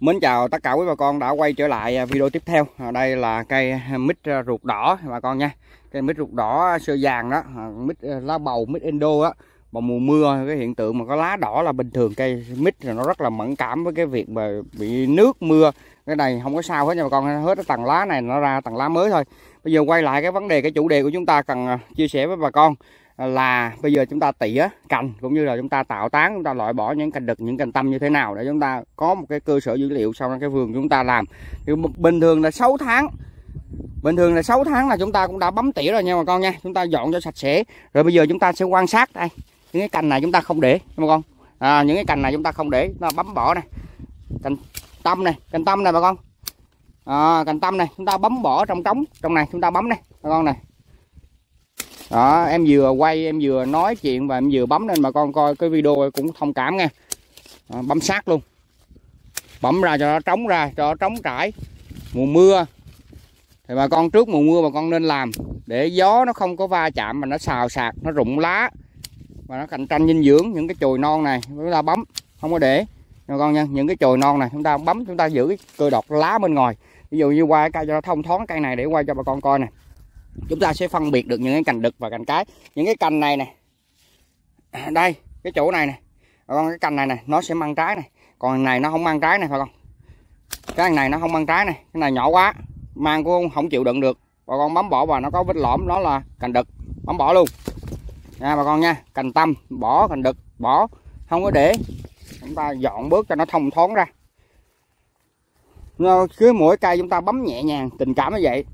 Mến chào tất cả quý bà con đã quay trở lại à, video tiếp theo. À, đây là cây mít à, ruột đỏ bà con nha. Cây mít ruột đỏ sơ vàng đó Mít lá bầu, mít Indo đó Vào mùa mưa cái hiện tượng mà có lá đỏ là bình thường Cây mít nó rất là mẫn cảm với cái việc mà bị nước mưa. Cái này không có sao hết nha bà con Hết cái tầng lá này nó ra tầng lá mới thôi. Bây giờ quay lại cái vấn đề, cái chủ đề của chúng ta cần chia sẻ với bà con là bây giờ chúng ta tỉa cành cũng như là chúng ta tạo tán chúng ta loại bỏ những cành đực những cành tâm như thế nào để chúng ta có một cái cơ sở dữ liệu sau đó cái vườn chúng ta làm thì bình thường là 6 tháng bình thường là 6 tháng là chúng ta cũng đã bấm tỉa rồi nha bà con nha chúng ta dọn cho sạch sẽ rồi bây giờ chúng ta sẽ quan sát đây những cái cành này chúng ta không để bà con à, những cái cành này chúng ta không để chúng ta bấm bỏ này cành tâm này cành tâm này bà con à, cành tâm này chúng ta bấm bỏ trong trống trong này chúng ta bấm này bà con này đó em vừa quay em vừa nói chuyện và em vừa bấm lên bà con coi cái video cũng thông cảm nghe. Đó, bấm sát luôn. Bấm ra cho nó trống ra cho nó trống trải. Mùa mưa. Thì bà con trước mùa mưa bà con nên làm. Để gió nó không có va chạm mà nó xào sạc nó rụng lá. Và nó cạnh tranh dinh dưỡng những cái chồi non này. Chúng ta bấm không có để. Bà con nha những cái chồi non này chúng ta bấm chúng ta giữ cái cơ đọt lá bên ngoài. Ví dụ như qua cây cho nó thông thoáng cây này để quay cho bà con coi này chúng ta sẽ phân biệt được những cái cành đực và cành cái. Những cái cành này nè. À, đây, cái chỗ này nè. Con, cái cành này nè, nó sẽ mang trái này. Còn này nó không mang trái này, phải không? Cái này nó không mang trái này. Cái này nhỏ quá. Mang cũng không chịu đựng được. Bà con bấm bỏ và nó có vết lõm, đó là cành đực. Bấm bỏ luôn. Nha, bà con nha. Cành tâm, bỏ cành đực, bỏ. Không có để. Chúng ta dọn bước cho nó thông thoáng ra. Cứ mỗi cây chúng ta bấm nhẹ nhàng, tình cảm như vậy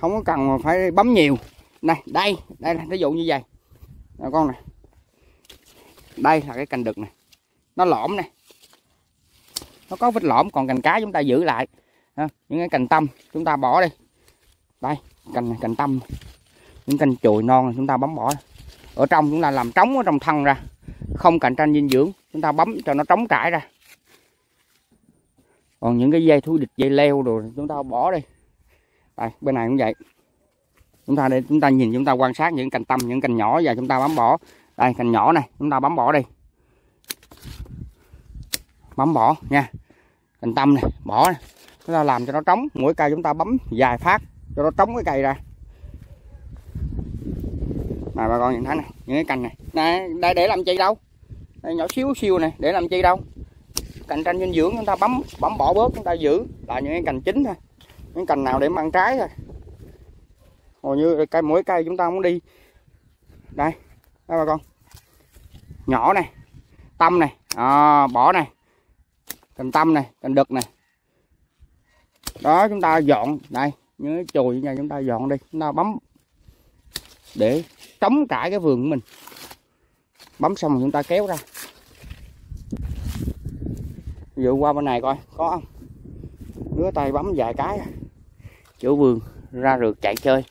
không có cần phải bấm nhiều. Này đây đây là ví dụ như vậy. Nè con này đây là cái cành đực này nó lõm này nó có vết lõm còn cành cá chúng ta giữ lại. Những cái cành tâm chúng ta bỏ đi. Đây cành này, cành tâm. Những cành chồi non này chúng ta bấm bỏ ở trong chúng ta làm trống ở trong thân ra. Không cạnh tranh dinh dưỡng chúng ta bấm cho nó trống trải ra. Còn những cái dây thú địch dây leo rồi chúng ta bỏ đi đây, bên này cũng vậy. Chúng ta để, chúng ta nhìn, chúng ta quan sát những cành tâm, những cành nhỏ. Và chúng ta bấm bỏ đây, cành nhỏ này, chúng ta bấm bỏ đi. Bấm bỏ nha. Cành tâm này bỏ này. chúng ta làm cho nó trống. Mỗi cây chúng ta bấm dài phát cho nó trống cái cây ra. Mà bà con nhìn thấy này, những cái cành này. Này, đây để làm chi đâu? Đây, nhỏ xíu xíu này, để làm chi đâu? Cành tranh dinh dưỡng chúng ta bấm bấm bỏ bớt chúng ta giữ là những cái cành chính thôi những cành nào để mang trái thôi. Hầu như cây mỗi cây chúng ta muốn đi. Đây đây bà con. Nhỏ này tâm này à, bỏ này cành tâm này cành đực này. Đó chúng ta dọn. Đây những cái chùi nhà chúng ta dọn đi. Chúng ta bấm để chống trải cái vườn của mình. Bấm xong rồi chúng ta kéo ra. Dụ qua bên này coi có không? Đứa tay bấm vài cái chỗ vườn ra rượt chạy chơi.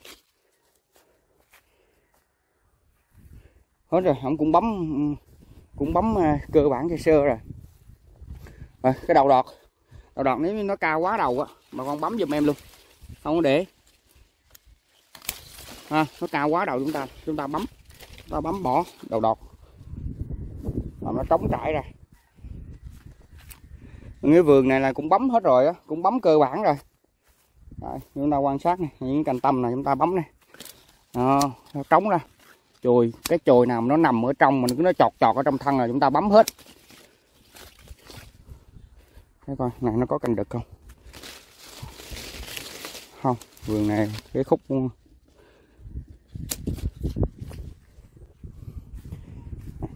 Hết rồi ông cũng bấm cũng bấm à, cơ bản sơ sơ rồi. Rồi cái đầu đọt. Đầu đọt nếu như nó cao quá đầu á mà con bấm giùm em luôn. Không có để. À, nó cao quá đầu chúng ta chúng ta bấm ta bấm bỏ đầu đọt. Làm nó trống trải ra cái vườn này là cũng bấm hết rồi á cũng bấm cơ bản rồi. Đấy, chúng ta quan sát này những cành tâm này chúng ta bấm này. À, nó trống ra. Chùi cái chùi nào nó nằm ở trong mình cứ nó chọt chọt ở trong thân là chúng ta bấm hết. Thấy coi này nó có cành đực không? Không vườn này cái khúc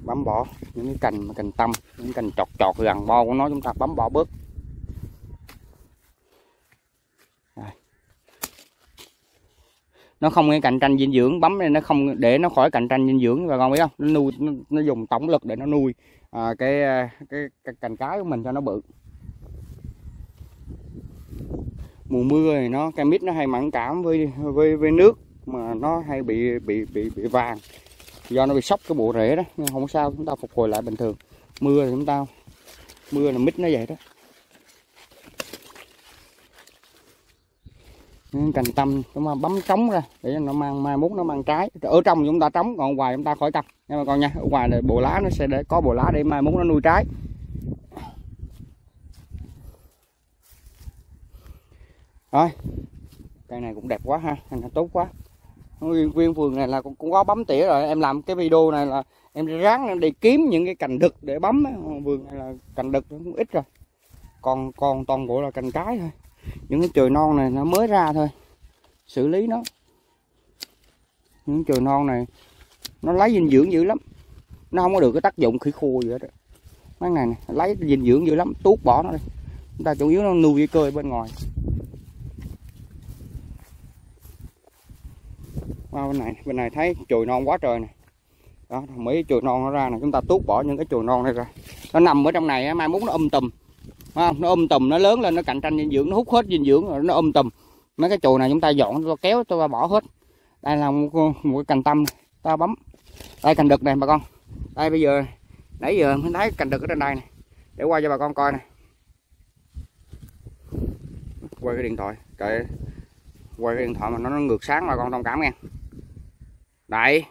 bấm bỏ những cái cành mà cành tâm những cành chọt chọt gần bo của nó chúng ta bấm bỏ bớt nó không cái cạnh tranh dinh dưỡng bấm nên nó không để nó khỏi cạnh tranh dinh dưỡng. Và con biết không? Nó nuôi nó, nó dùng tổng lực để nó nuôi à, cái, à, cái cái cành cái của mình cho nó bự. Mùa mưa thì nó cây mít nó hay mẫn cảm với với với nước mà nó hay bị bị bị bị vàng. Do nó bị sốc cái bộ rễ đó nhưng không sao chúng ta phục hồi lại bình thường. Mưa thì chúng ta mưa là mít nó vậy đó. Ừ, cành tâm chúng ta bấm trống ra để nó mang mai mốt nó mang trái. Ở trong chúng ta trống còn ngoài chúng ta khỏi trồng. Nha bà con nha ở ngoài này bộ lá nó sẽ để có bộ lá để mai mốt nó nuôi trái. Rồi cây này cũng đẹp quá ha cây tốt quá. Nguyên, nguyên vườn này là cũng, cũng có bấm tỉa rồi em làm cái video này là em ráng đi kiếm những cái cành đực để bấm vườn này là cành đực cũng ít rồi. Còn còn toàn bộ là cành cái thôi những cái chồi non này nó mới ra thôi. Xử lý nó. Những chồi non này nó lấy dinh dưỡng dữ lắm. Nó không có được cái tác dụng khỉ khô gì hết đó. mấy này, này lấy dinh dưỡng dữ lắm tuốt bỏ nó đi. Chúng ta chủ yếu nó nuôi dây cơi bên ngoài. Qua bên này bên này thấy chồi non quá trời này đó mấy chồi non nó ra này chúng ta tuốt bỏ những cái chồi non này ra. Nó nằm ở trong này mai mốt nó um tùm không? nó ôm tùm nó lớn lên nó cạnh tranh dinh dưỡng nó hút hết dinh dưỡng rồi nó ôm tùm. Mấy cái chùa này chúng ta dọn tôi kéo tôi bỏ hết. Đây là một, một cái cành tâm ta bấm. Đây cành đực này bà con. Đây bây giờ nãy giờ mới thấy cành đực ở trên đây này. Để qua cho bà con coi này. Quay cái điện thoại trời quay cái điện thoại mà nó, nó ngược sáng bà con thông cảm nghe. Đây.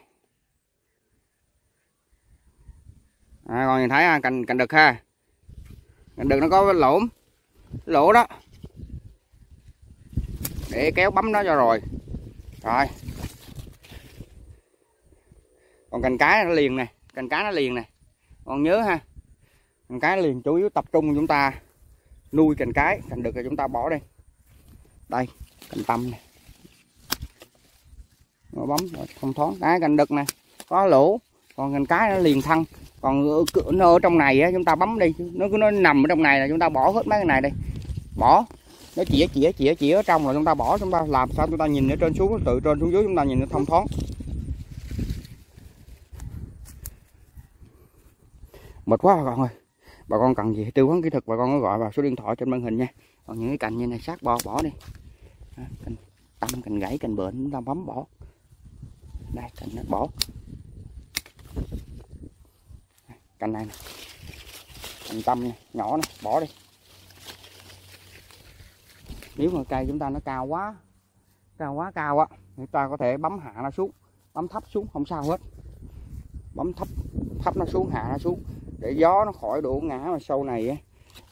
À, con nhìn thấy cành cành đực ha cành đực nó có lỗ lỗ đó. Để kéo bấm nó cho rồi. Rồi. Còn cành cái nó liền nè. Cành cái nó liền nè. Còn nhớ ha. Cành cái liền chủ yếu tập trung chúng ta nuôi cành cái. Cành đực là chúng ta bỏ đi. Đây, cành tâm này nó bấm không thoáng. Cái cành đực này có lỗ. Còn cành cái nó liền thân còn nó ở trong này á, chúng ta bấm đi. Nó cứ nó nằm ở trong này là chúng ta bỏ hết mấy cái này đi. Bỏ. Nó chĩa chĩa chĩa chĩa ở trong là chúng ta bỏ chúng ta làm sao chúng ta nhìn ở trên xuống từ trên xuống dưới chúng ta nhìn nó thông thoáng. Mệt quá bà con ơi. Bà con cần gì? Tư vấn kỹ thuật bà con có gọi vào số điện thoại trên màn hình nha. Còn những cái cành như này sát bo bỏ đi. Cành tâm cành gãy cành bệnh chúng ta bấm bỏ. Đây cành nó bỏ cành này nè. Cành tâm này, nhỏ này bỏ đi. Nếu mà cây chúng ta nó cao quá cao quá cao á chúng ta có thể bấm hạ nó xuống bấm thấp xuống không sao hết. Bấm thấp thấp nó xuống hạ nó xuống để gió nó khỏi đổ ngã mà sau này á.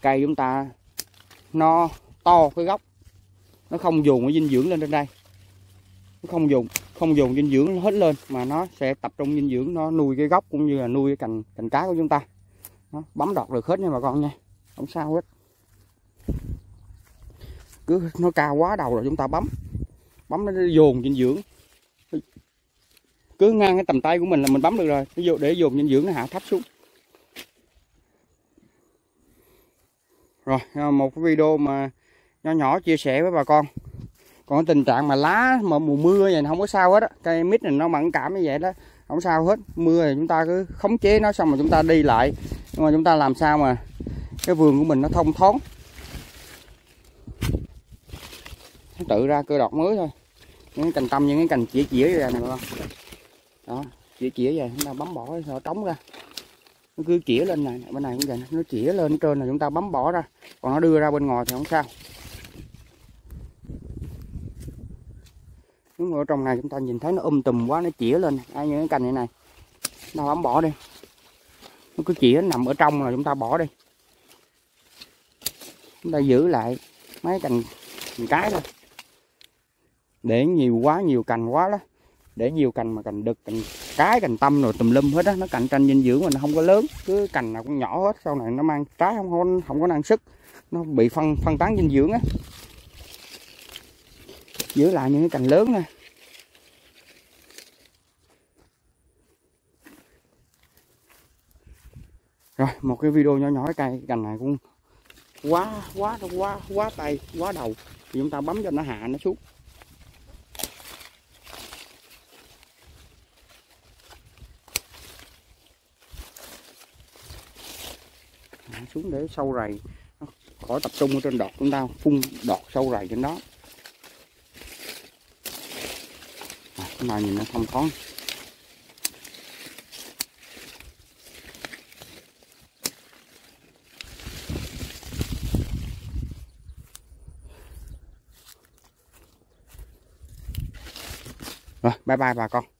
Cây chúng ta nó to cái gốc. Nó không dùng cái dinh dưỡng lên trên đây. Nó không dùng không dùng dinh dưỡng hết lên, mà nó sẽ tập trung dinh dưỡng, nó nuôi cái gốc cũng như là nuôi cái cành cành cá của chúng ta. Nó bấm đọt được hết nha bà con nha, không sao hết. Cứ nó cao quá đầu rồi chúng ta bấm bấm nó dồn dinh dưỡng. Cứ ngang cái tầm tay của mình là mình bấm được rồi, ví dụ để dồn dinh dưỡng nó hạ thấp xuống. Rồi à, một cái video mà nhỏ nhỏ chia sẻ với bà con còn tình trạng mà lá mà mùa mưa vậy không có sao hết á. Cây mít này nó mẫn cảm như vậy đó, không sao hết. Mưa thì chúng ta cứ khống chế nó xong rồi chúng ta đi lại. Nhưng mà chúng ta làm sao mà cái vườn của mình nó thông thoáng. Nó tự ra cơ đọt mới thôi. Những cái cành tâm, những cái cành chĩa chĩa ra này không đó, chĩa chĩa vậy, chúng ta bấm bỏ nó trống ra. Nó cứ chĩa lên này, bên này cũng vậy nó chĩa lên trên là chúng ta bấm bỏ ra. Còn nó đưa ra bên ngoài thì không sao. Nếu ở trong này chúng ta nhìn thấy nó um tùm quá nó chĩa lên. Ai những cái cành này này? Nó bấm bỏ đi. Nó cứ chĩa nằm ở trong là chúng ta bỏ đi. Chúng ta giữ lại mấy cành, cành cái thôi. Để nhiều quá nhiều cành quá đó. Để nhiều cành mà cành đực cành cái cành tâm rồi tùm lum hết á. Nó cạnh tranh dinh dưỡng mà nó không có lớn. Cứ cành nào cũng nhỏ hết sau này nó mang trái không không không có năng sức. Nó bị phân phân tán dinh dưỡng á giữ lại những cái cành lớn nè rồi, một cái video nhỏ nhỏ, cái cây, cành này cũng quá quá quá quá tay, quá đầu. Thì chúng ta bấm cho nó hạ nó xuống. Xuống để sâu rầy. Khỏi tập trung ở trên đọt chúng ta, phun đọt sâu rầy trên đó. À, cái này nhìn nó thông thoáng. Rồi bye bye bà con.